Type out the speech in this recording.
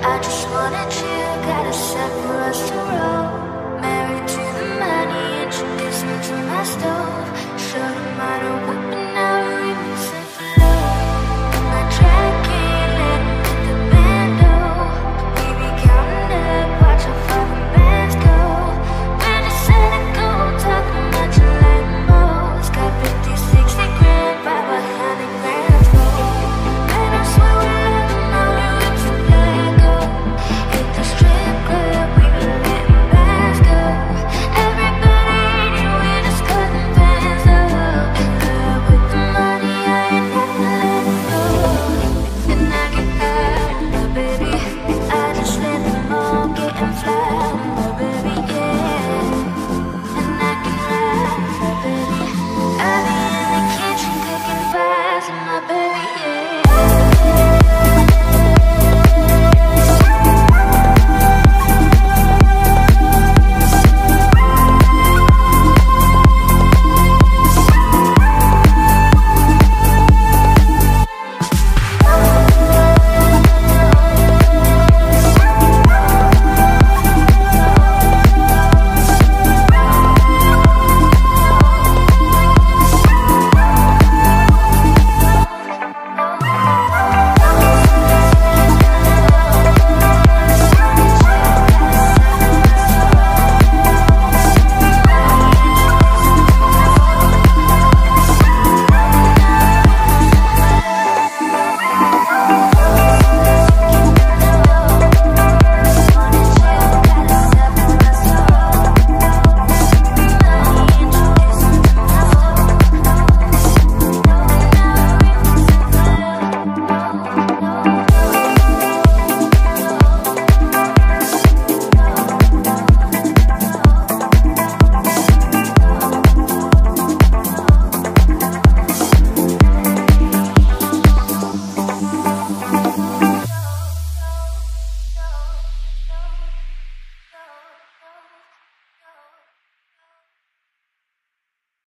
I just wanted you, gotta set for us to roll